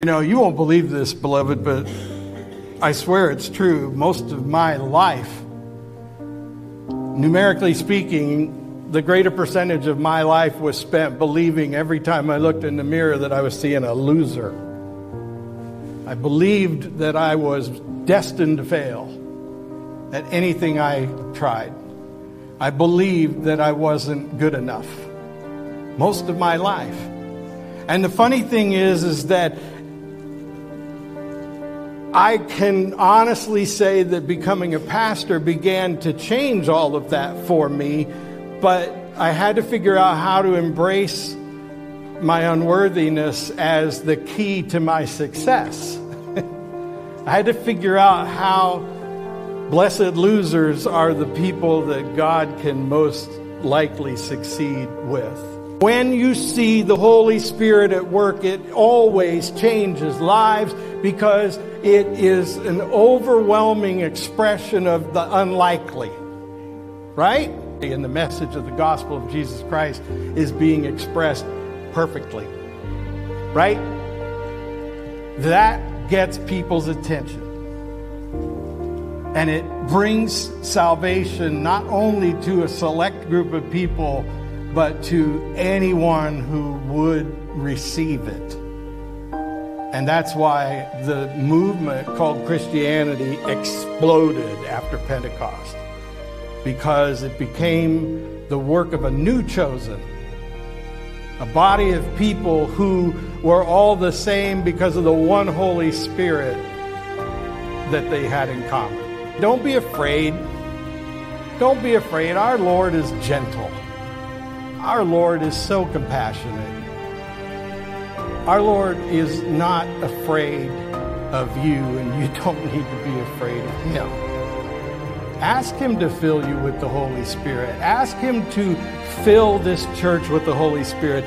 You know, you won't believe this, beloved, but I swear it's true. Most of my life, numerically speaking, the greater percentage of my life was spent believing every time I looked in the mirror that I was seeing a loser. I believed that I was destined to fail at anything I tried. I believed that I wasn't good enough most of my life. And the funny thing is is that I can honestly say that becoming a pastor began to change all of that for me, but I had to figure out how to embrace my unworthiness as the key to my success. I had to figure out how blessed losers are the people that God can most likely succeed with. When you see the Holy Spirit at work, it always changes lives because it is an overwhelming expression of the unlikely. Right? And the message of the gospel of Jesus Christ is being expressed perfectly. Right? That gets people's attention. And it brings salvation not only to a select group of people but to anyone who would receive it. And that's why the movement called Christianity exploded after Pentecost, because it became the work of a new chosen, a body of people who were all the same because of the one Holy Spirit that they had in common. Don't be afraid. Don't be afraid. Our Lord is gentle. Our Lord is so compassionate. Our Lord is not afraid of you, and you don't need to be afraid of Him. Ask Him to fill you with the Holy Spirit. Ask Him to fill this church with the Holy Spirit.